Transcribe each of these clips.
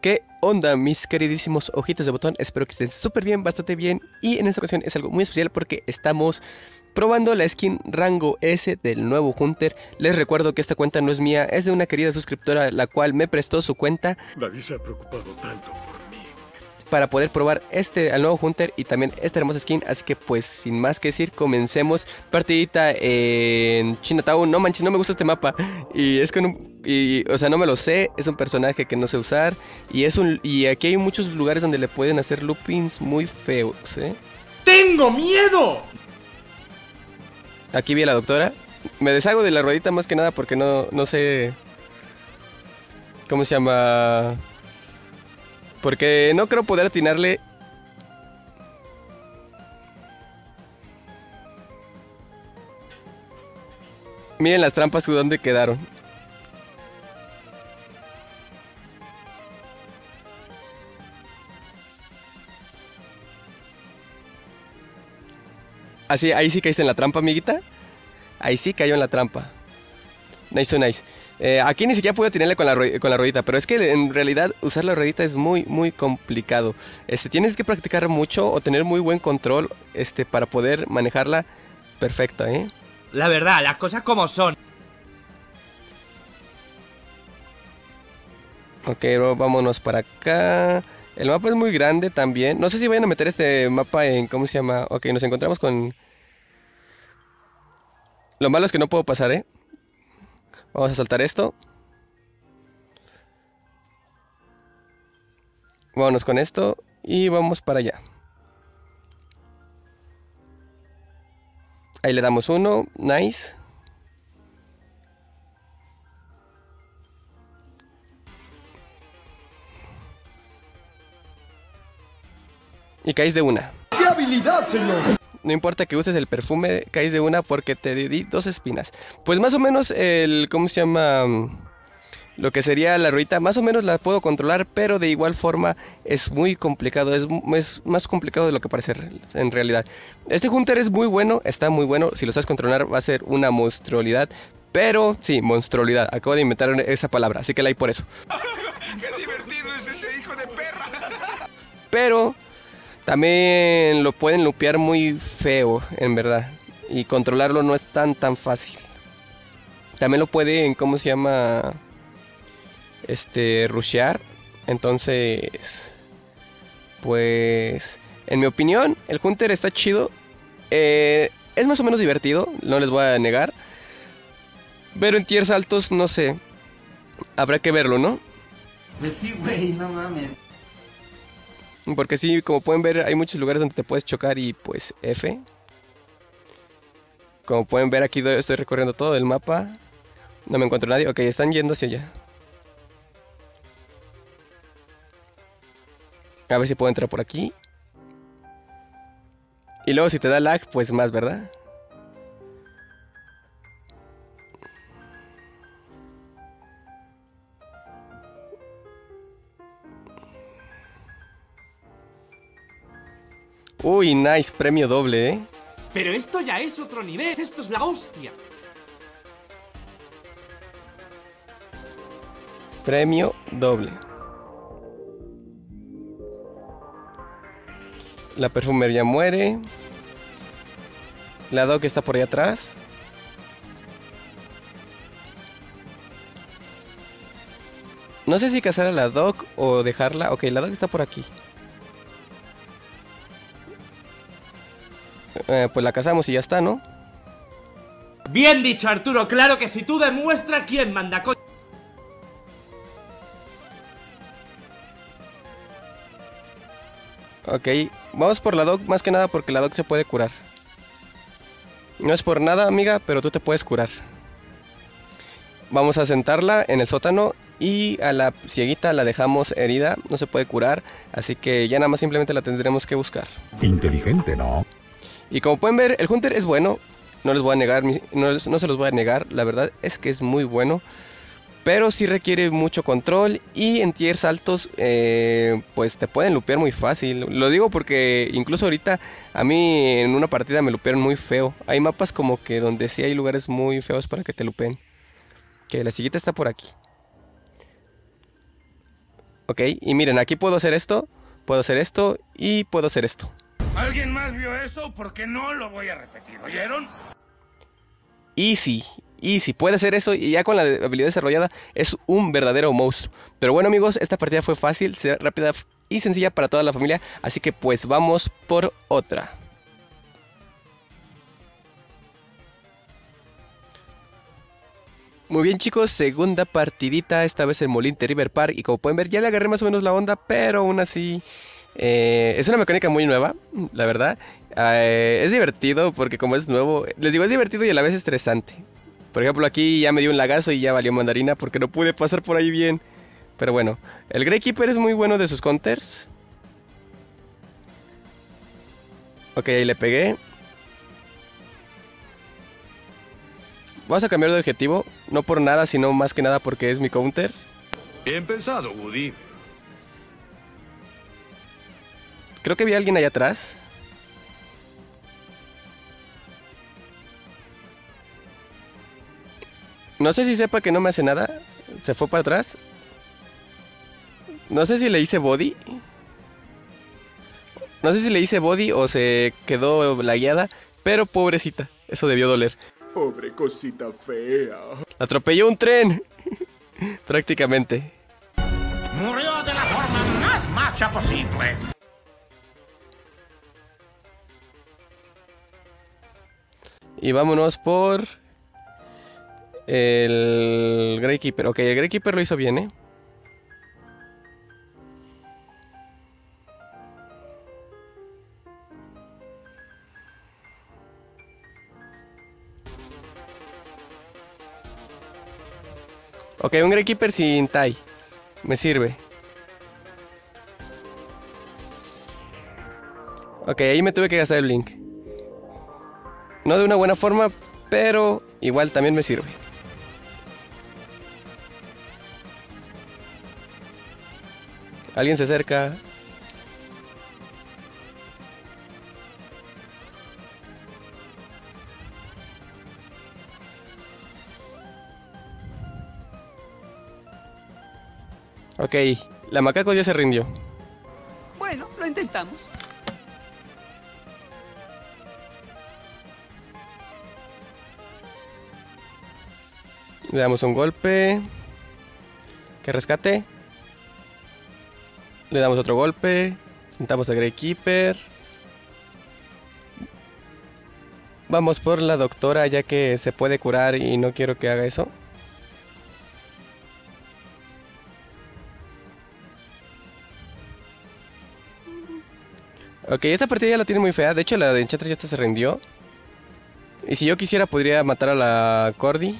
¿Qué onda mis queridísimos ojitos de botón? Espero que estén súper bien, bastante bien y en esta ocasión es algo muy especial porque estamos probando la skin Rango S del nuevo Hunter. Les recuerdo que esta cuenta no es mía, es de una querida suscriptora la cual me prestó su cuenta. Nadie se ha preocupado tanto. Para poder probar este al nuevo Hunter y también esta hermosa skin. Así que pues sin más que decir, comencemos. Partidita en Chinatown. No manches, no me gusta este mapa. Y es con un... Y, o sea, no me lo sé. Es un personaje que no sé usar. Y es un... Y aquí hay muchos lugares donde le pueden hacer loopings muy feos, ¿eh? ¡Tengo miedo! Aquí vi a la doctora. Me deshago de la ruedita más que nada porque no, no sé... ¿Cómo se llama? Porque no creo poder atinarle. Miren las trampas de dónde quedaron. Así, ahí sí caíste en la trampa, amiguita. Ahí sí cayó en la trampa. Nice nice. Eh, aquí ni siquiera puedo tirarle con la, con la ruedita, pero es que en realidad usar la ruedita es muy, muy complicado. Este, tienes que practicar mucho o tener muy buen control este, para poder manejarla perfecta, ¿eh? La verdad, las cosas como son. Ok, bro, vámonos para acá. El mapa es muy grande también. No sé si vayan a meter este mapa en... ¿Cómo se llama? Ok, nos encontramos con... Lo malo es que no puedo pasar, ¿eh? Vamos a saltar esto. Vámonos con esto y vamos para allá. Ahí le damos uno, nice. Y caes de una. ¡Qué habilidad, señor! No importa que uses el perfume, caes de una porque te di dos espinas. Pues más o menos el, ¿cómo se llama? Lo que sería la ruedita, más o menos la puedo controlar, pero de igual forma es muy complicado, es, es, más complicado de lo que parece en realidad. Este Hunter es muy bueno, está muy bueno, si lo sabes controlar va a ser una monstrualidad, pero sí, monstrualidad, acabo de inventar esa palabra, así que la hay por eso. ¡Qué divertido es ese hijo de perra! Pero también lo pueden lupear muy feo, en verdad. Y controlarlo no es tan tan fácil. También lo pueden, ¿cómo se llama? Este, rushear. Entonces, pues, en mi opinión, el Hunter está chido. Eh, es más o menos divertido, no les voy a negar. Pero en tiers altos, no sé. Habrá que verlo, ¿no? Pues sí, güey, no mames. Porque sí, como pueden ver, hay muchos lugares donde te puedes chocar y pues F. Como pueden ver aquí estoy recorriendo todo el mapa. No me encuentro nadie. Ok, están yendo hacia allá. A ver si puedo entrar por aquí. Y luego si te da lag, pues más, ¿verdad? Uy, nice, premio doble, ¿eh? Pero esto ya es otro nivel, esto es la hostia. Premio doble. La perfumería muere. La Doc está por ahí atrás. No sé si cazar a la Doc o dejarla. Ok, la Doc está por aquí. Eh, pues la cazamos y ya está, ¿no? Bien dicho, Arturo. Claro que si tú demuestras quién manda, coño. Ok, vamos por la Doc más que nada porque la Doc se puede curar. No es por nada, amiga, pero tú te puedes curar. Vamos a sentarla en el sótano y a la cieguita la dejamos herida, no se puede curar, así que ya nada más simplemente la tendremos que buscar. Inteligente, ¿no? Y como pueden ver, el Hunter es bueno, no les voy a negar, no, se los voy a negar, la verdad es que es muy bueno. Pero sí requiere mucho control y en tiers altos eh, pues te pueden lupear muy fácil. Lo digo porque incluso ahorita a mí en una partida me lupearon muy feo. Hay mapas como que donde sí hay lugares muy feos para que te lupeen. Que la siguiente está por aquí. Ok, y miren, aquí puedo hacer esto, puedo hacer esto y puedo hacer esto. ¿Alguien más vio eso? Porque no lo voy a repetir, ¿oyeron? Easy, easy, puede hacer eso y ya con la de- habilidad desarrollada es un verdadero monstruo. Pero bueno amigos, esta partida fue fácil, rápida y sencilla para toda la familia, así que pues vamos por otra. Muy bien chicos, segunda partidita, esta vez en Molinte River Park y como pueden ver ya le agarré más o menos la onda, pero aún así eh, es una mecánica muy nueva, la verdad. Eh, es divertido porque como es nuevo, les digo es divertido y a la vez estresante. Por ejemplo aquí ya me dio un lagazo y ya valió mandarina porque no pude pasar por ahí bien. Pero bueno, el Grey Keeper es muy bueno de sus counters. Ok, ahí le pegué. Vamos a cambiar de objetivo, no por nada, sino más que nada porque es mi counter. Bien pensado, Woody. Creo que vi a alguien allá atrás. No sé si sepa que no me hace nada. Se fue para atrás. No sé si le hice body. No sé si le hice body o se quedó lagueada. Pero pobrecita. Eso debió doler. Pobre cosita fea. La atropelló un tren. Prácticamente. Murió de la forma más macha posible. Y vámonos por el Grey Keeper. Ok, el Grey Keeper lo hizo bien, ¿eh? Ok, un Grey Keeper sin Tai. Me sirve. Ok, ahí me tuve que gastar el Blink. No de una buena forma, pero igual también me sirve. Alguien se acerca. Ok, la macaco ya se rindió. Bueno, lo intentamos. Le damos un golpe. Que rescate. Le damos otro golpe. Sentamos a Grey Keeper. Vamos por la doctora ya que se puede curar y no quiero que haga eso. Ok, esta partida ya la tiene muy fea. De hecho, la de Enchantress ya se rindió. Y si yo quisiera, podría matar a la Cordy.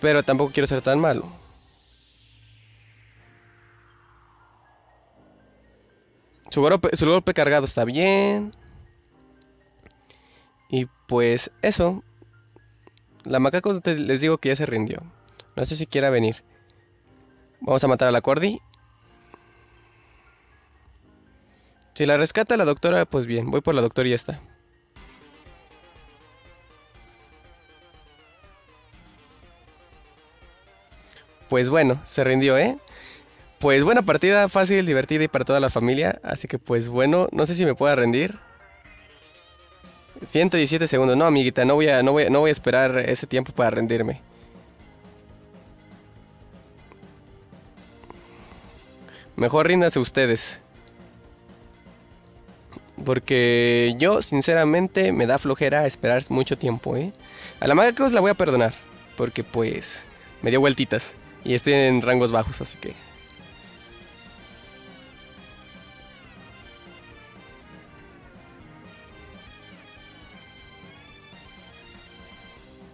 Pero tampoco quiero ser tan malo. Su golpe, su golpe cargado está bien. Y pues eso. La macaco les digo que ya se rindió. No sé si quiera venir. Vamos a matar a la Cordy. Si la rescata la doctora, pues bien. Voy por la doctora y ya está. Pues bueno, se rindió, ¿eh? Pues buena partida, fácil, divertida y para toda la familia. Así que pues bueno, no sé si me pueda rendir. 117 segundos. No, amiguita, no voy a, no voy, no voy a esperar ese tiempo para rendirme. Mejor ríndanse ustedes. Porque yo, sinceramente, me da flojera esperar mucho tiempo, ¿eh? A la Magacos la voy a perdonar. Porque, pues, me dio vueltitas. Y estoy en rangos bajos, así que...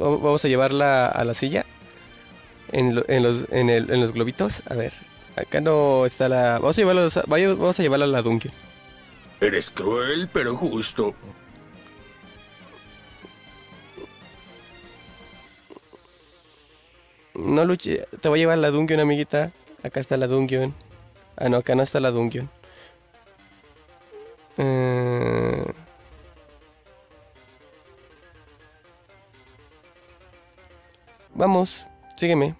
Va- Vamos a llevarla a la silla. En, en los, en, los globitos. A ver. Acá no está la... Vamos a llevarla, vaya- vamos a llevarla a la Dungeon. Eres cruel, pero justo. No luche. Te voy a llevar la Dungeon, amiguita. Acá está la Dungeon. Ah, no, acá no está la Dungeon. Eh, Vamos, sígueme.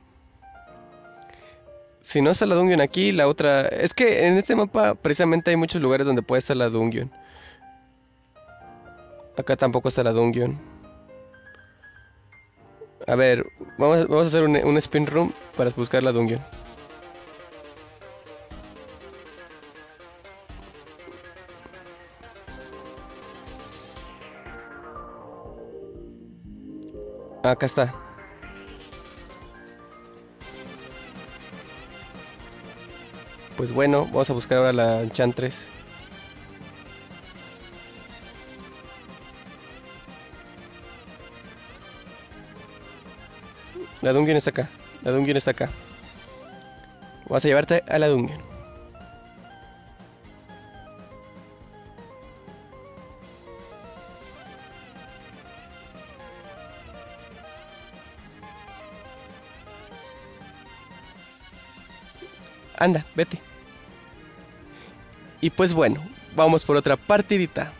Si no está la dungeon aquí, la otra... Es que en este mapa precisamente hay muchos lugares donde puede estar la dungeon. Acá tampoco está la dungeon. A ver, vamos, a hacer un, un spin room para buscar la dungeon. Acá está. Pues bueno, vamos a buscar ahora la Enchantress. La Dungeon está acá. La Dungeon está acá. Vamos a llevarte a la Dungeon. Anda, vete. Y pues bueno, vamos por otra partidita.